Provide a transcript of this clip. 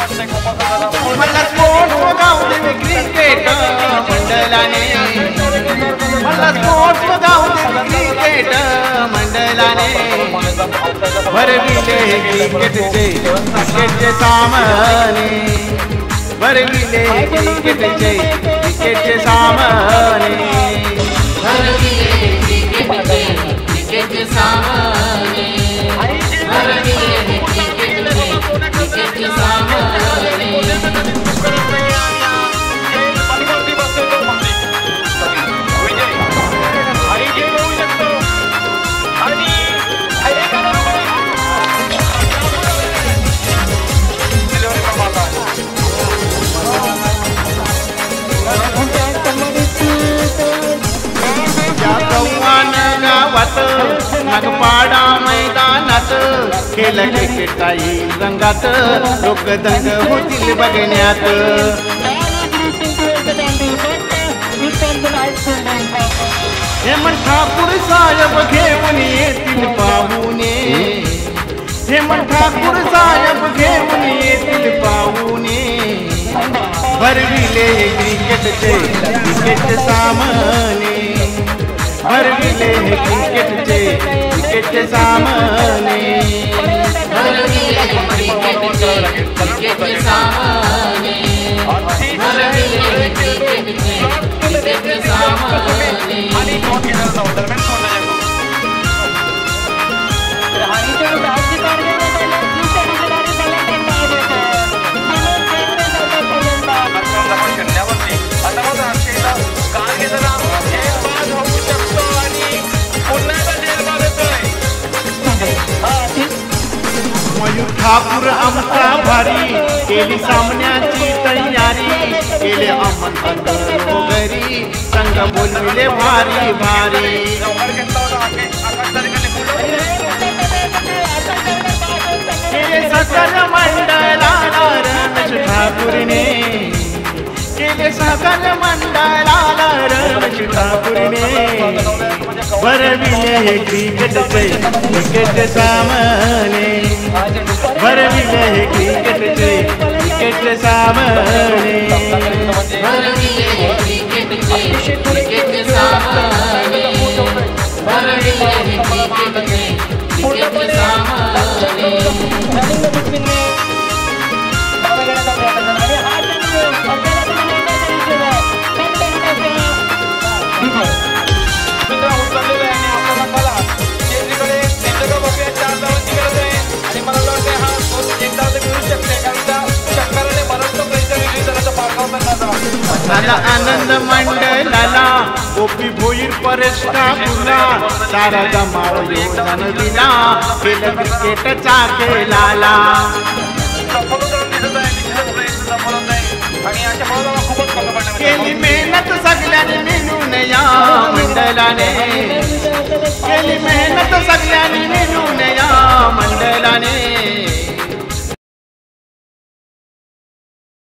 मला स्पोर्ट्स गाव देवी क्रिकेट मंडळाने मला स्पोर्ट्स गाव क्रिकेट मंडळाने भरविले क्रिकेटचे क्रिकेटचे सामने भरविले सामने। गावात नागपाडा मैदानात खेळ क्रिकेट काही रंगात लोक दंग होतील बघण्यात। हेमंत ठाकूर साहेब घेऊन येतील पाहुणे हेमंत ठाकूर साहेब घेऊन येतील पाहुणे भरविले क्रिकेटचे क्रिकेट सामने। भरविले क्रिकेटचे क्रिकेटचे सामने। मयूर ठाकूर आमचा भारी। केली सामन्याची तयारी, केले आमंत्रण घरी संघ बोलविले भारी भारी। केले सकल मंडळाला रमेश ठाकूरने, केले सकल मंडळाला रमेश ठाकूरने भरविले हे क्रिकेटचे क्रिकेट सामने। भरविले हे क्रिकेटचे क्रिकेट सामने। आनंद मंडळाला गोपी भोईर ठाकूरला सारा जमाव योगदान दिला। केलं क्रिकेटचा केली मेहनत सगळ्यांनी मिळून या मंडळाने। केली मेहनत